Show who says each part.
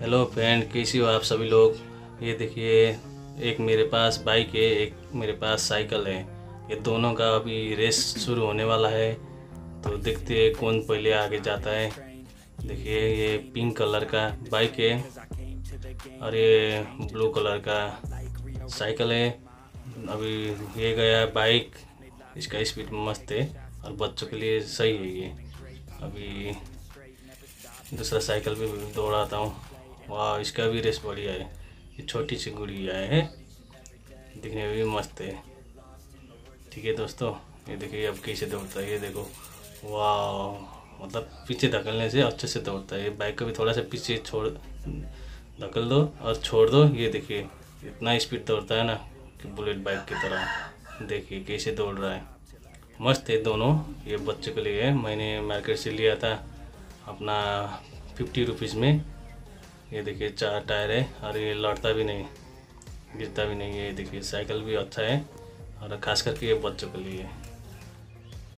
Speaker 1: Hello friend कैसी हो आप सभी लोग? ये देखिए, एक मेरे पास बाइक है, एक मेरे पास साइकिल है। ये दोनों का अभी रेस शुरू होने वाला है। तो देखते हैं कौन पहले आगे जाता है। देखिए, ये पिंक कलर का बाइक है और ये ब्लू कलर का साइकिल है। अभी ये गया बाइक इसका स्पीड मस्त है और बच्चों के लिए सही है ये। अभी दूसरा साइकिल भी दौड़ाता हूँ। वाह, इसका भी रेस बढ़िया है। ये छोटी सी गुड़िया है। दिखने में भी मस्त है। ठीक है दोस्तों, ये देखिए, अब कैसे दौड़ता है। ये देखो, वाह मतलब पीछे धकलने से अच्छे से दौड़ता है। ये बाइक को भी थोड़ा सा पीछे छोड़, धकल दो और छोड़ दो। ये देखिए, इतना स्पीड दौड़ता है ना कि बुलेट बाइक की तरह। देखिए, कैसे दौड़ रहा है। मस्त है दोनों। ये बच्चों के लिए मैंने मार्केट से लिया था अपना फिफ्टी रुपीज़ में। ये देखिए, चार टायर है और ये लड़ता भी नहीं, गिरता भी नहीं ये देखिए, साइकिल भी अच्छा है और खास करके ये बच्चों के लिए।